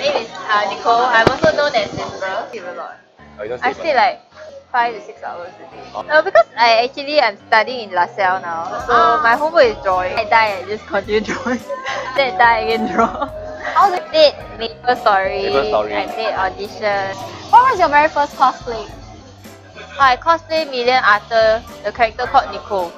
is uh, Nicole. I'm also known as Simba. Sleep a lot. Oh, you don't I sleep, sleep like five to six hours a day. Uh, because I actually am studying in LaSalle now, so my homework is drawing. I die, I just continue drawing. then I die again draw. I did Maple Story. Maple Story. I did audition. What was your very first cosplay? I cosplay Million Arthur, the character called Nicole.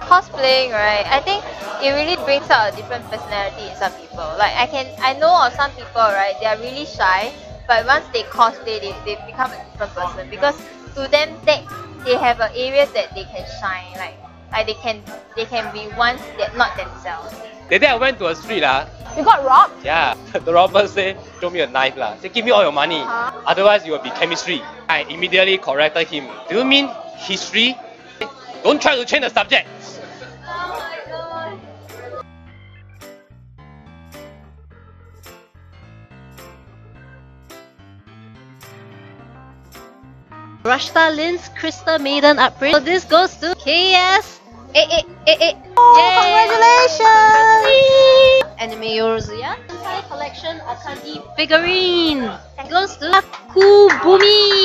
Cosplaying, right? I think it really brings out a different personality in some people. Like I can, I know of some people, right? They are really shy, but once they cosplay, they, they become a different person because to them, they they have an area that they can shine. Like like they can they can be ones that not themselves. That day I went to a street lah. You got robbed? Yeah, the robber said, show me a knife lah. Say, give me all your money. Huh? Otherwise, you will be chemistry. I immediately corrected him. Do you mean history? Don't try to change the subject. Rashta Lynn's Crystal Maiden upgrade. So this goes to KS. Eh, eh, eh, eh. Oh, Yay! Anime Yorozuya. Kantai Collection Akagi figurine. Goes to Akubumi.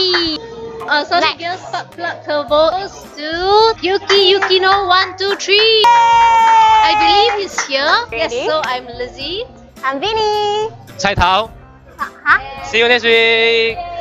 Uh, Sonic Girls Spark Plug Turbo goes to Yuki Yukino 123. I believe he's here. Yes, so I'm Lizzie. I'm Vinny. Cai Tao. Huh? See you next week.